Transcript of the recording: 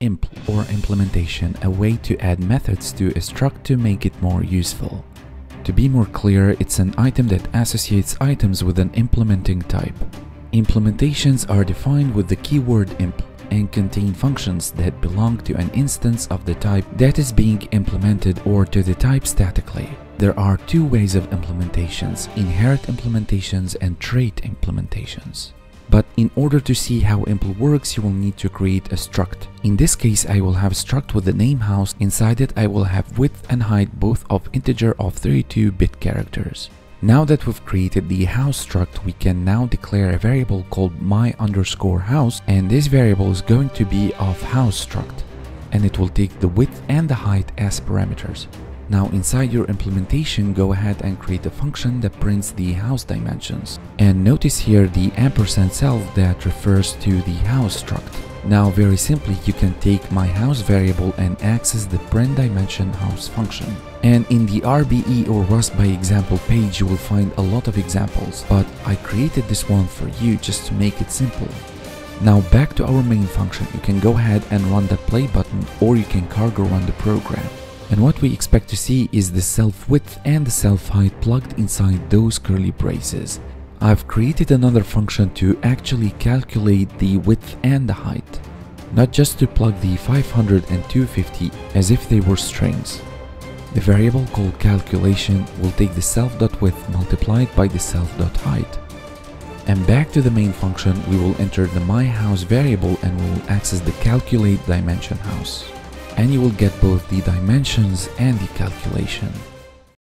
Impl or implementation, a way to add methods to a struct to make it more useful. To be more clear, it's an item that associates items with an implementing type. Implementations are defined with the keyword impl and contain functions that belong to an instance of the type that is being implemented or to the type statically. There are two ways of implementations, inherit implementations and trait implementations. But in order to see how impl works, you will need to create a struct. In this case, I will have struct with the name house. Inside it, I will have width and height both of integer of 32-bit characters. Now that we've created the house struct, we can now declare a variable called my underscore house, and this variable is going to be of house struct, and it will take the width and the height as parameters. Now inside your implementation, go ahead and create a function that prints the house dimensions. And notice here the ampersand self that refers to the house struct. Now very simply, you can take my house variable and access the print dimension house function. And in the RBE or Rust by example page, you will find a lot of examples, but I created this one for you just to make it simple. Now back to our main function, you can go ahead and run the play button or you can cargo run the program. And what we expect to see is the self width and the self height plugged inside those curly braces. I've created another function to actually calculate the width and the height, not just to plug the 500 and 250 as if they were strings. The variable called calculation will take the self.width multiplied by the self.height. And back to the main function, we will enter the myHouse variable and we will access the calculate dimension house and you will get both the dimensions and the calculation.